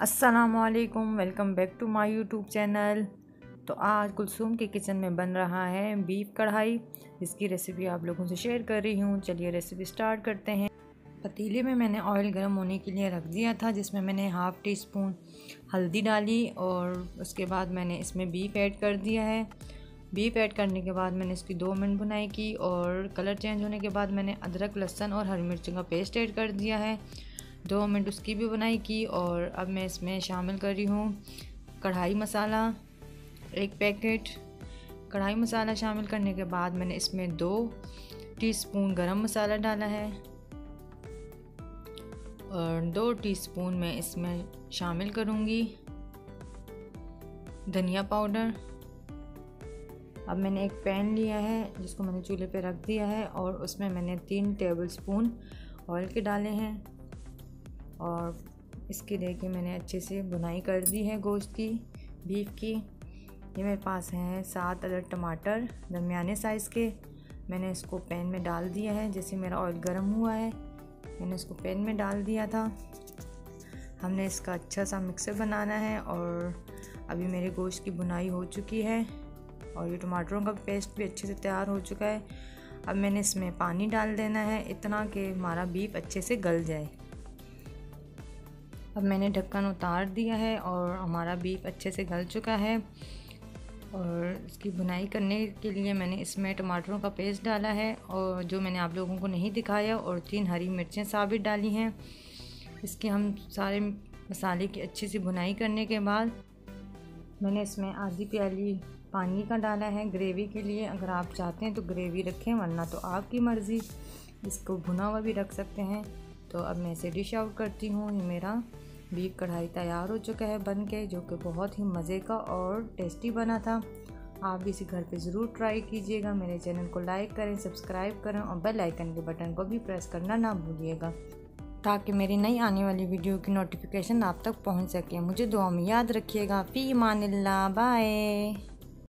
असलकुम welcome back to my YouTube channel तो आज कुलसूम के किचन में बन रहा है बीफ कढ़ाई। जिसकी रेसिपी आप लोगों से शेयर कर रही हूँ। चलिए रेसिपी स्टार्ट करते हैं। पतीले में मैंने ऑयल गर्म होने के लिए रख दिया था, जिसमें मैंने हाफ़ टी स्पून हल्दी डाली और उसके बाद मैंने इसमें बीफ ऐड कर दिया है। बीफ ऐड करने के बाद मैंने इसकी दो मिनट बुनाई की और कलर चेंज होने के बाद मैंने अदरक, लहसन और हरी मिर्च का पेस्ट ऐड कर दिया है। दो मिनट उसकी भी बनाई की और अब मैं इसमें शामिल कर रही हूँ कढ़ाई मसाला, एक पैकेट। कढ़ाई मसाला शामिल करने के बाद मैंने इसमें दो टीस्पून गरम मसाला डाला है और दो टीस्पून मैं इसमें शामिल करूँगी धनिया पाउडर। अब मैंने एक पैन लिया है जिसको मैंने चूल्हे पे रख दिया है और उसमें मैंने तीन टेबल स्पून ऑयल के डाले हैं। और इसके देखिए मैंने अच्छे से बुनाई कर दी है गोश्त की, बीफ की। ये मेरे पास हैं सात अदर टमाटर दरमियाने साइज़ के। मैंने इसको पैन में डाल दिया है, जैसे मेरा ऑयल गर्म हुआ है। मैंने इसको पैन में डाल दिया था। हमने इसका अच्छा सा मिक्सर बनाना है और अभी मेरे गोश्त की बुनाई हो चुकी है और ये टमाटरों का पेस्ट भी अच्छे से तैयार हो चुका है। अब मैंने इसमें पानी डाल देना है, इतना कि हमारा बीफ अच्छे से गल जाए। अब मैंने ढक्कन उतार दिया है और हमारा बीफ अच्छे से गल चुका है। और इसकी बुनाई करने के लिए मैंने इसमें टमाटरों का पेस्ट डाला है और जो मैंने आप लोगों को नहीं दिखाया और तीन हरी मिर्चें साबित डाली हैं। इसके हम सारे मसाले की अच्छी सी बुनाई करने के बाद मैंने इसमें आधी प्याली पानी का डाला है ग्रेवी के लिए। अगर आप चाहते हैं तो ग्रेवी रखें, वरना तो आपकी मर्ज़ी। इसको भुना हुआ भी रख सकते हैं। तो अब मैं इसे डिश आउट करती हूँ। ये मेरा बीफ कढ़ाई तैयार हो चुका है बन के, जो कि बहुत ही मज़े का और टेस्टी बना था। आप भी इसे घर पे ज़रूर ट्राई कीजिएगा। मेरे चैनल को लाइक करें सब्सक्राइब करें और बेल आइकन के बटन को भी प्रेस करना ना भूलिएगा, ताकि मेरी नई आने वाली वीडियो की नोटिफिकेशन आप तक पहुँच सके। मुझे दुआ में याद रखिएगा। फ़ी मान ला बाय